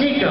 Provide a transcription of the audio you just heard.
Diga